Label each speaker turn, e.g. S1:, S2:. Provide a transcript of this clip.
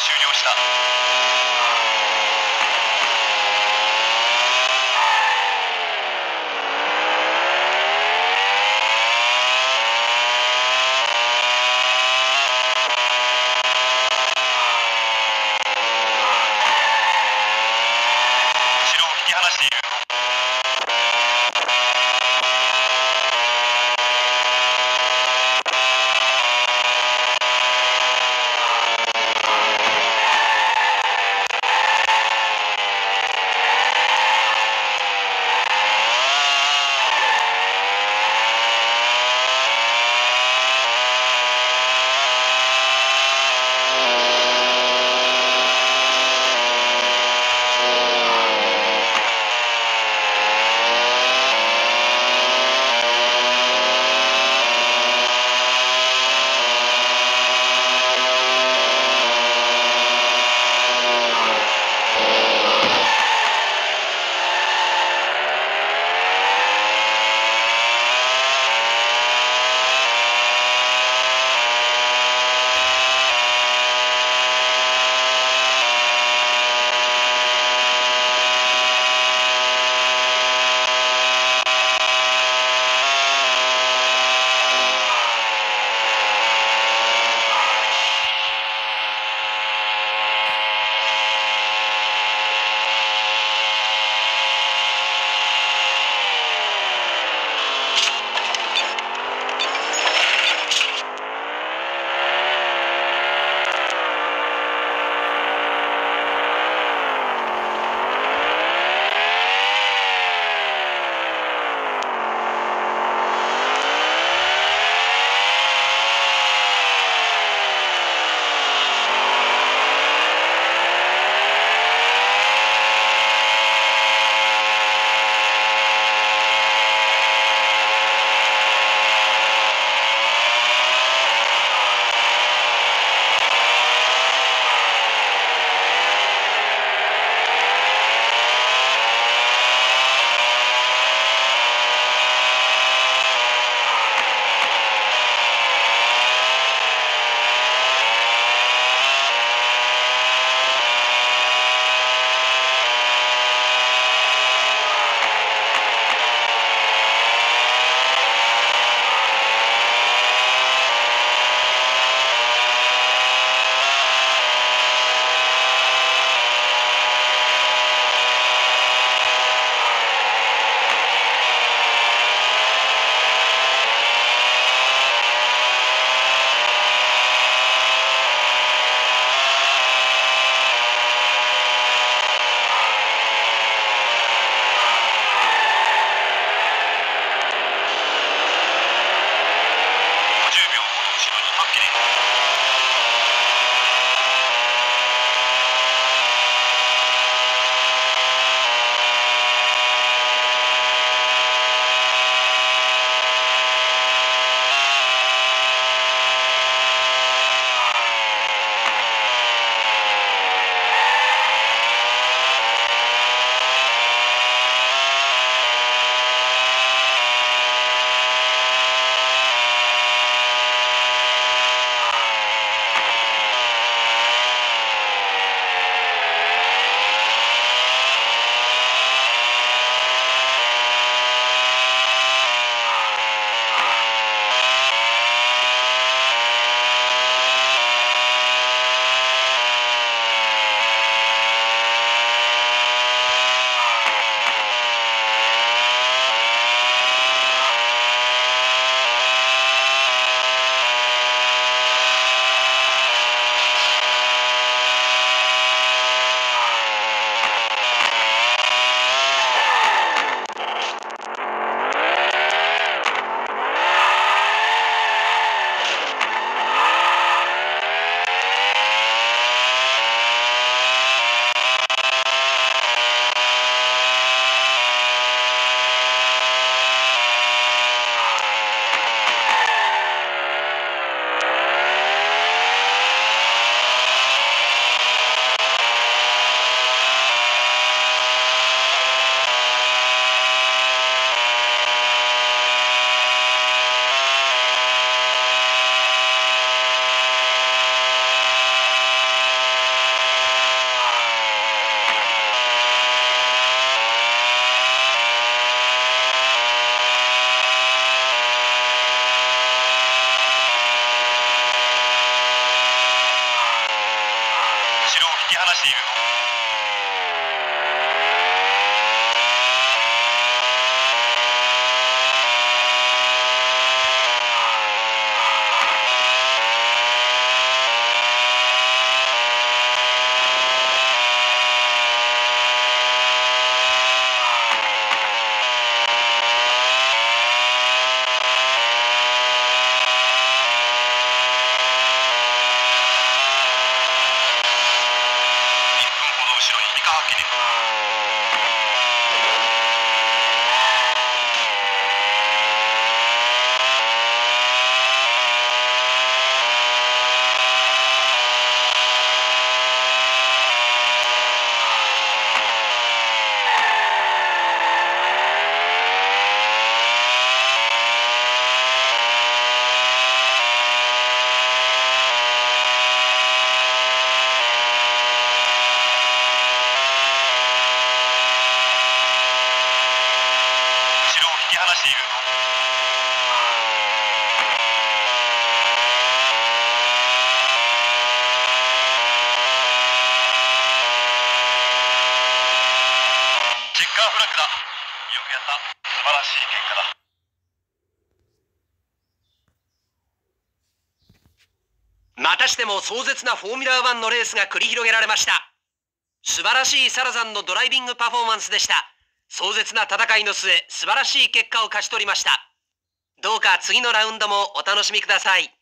S1: 終了し
S2: た。たしても壮絶なフォーミュラー1のレースが繰り広げられました。素晴らしいサラザンのドライビングパフォーマンスでした。壮絶な戦いの末素晴らしい結果を勝ち取りました。どうか次のラウンドもお楽しみください。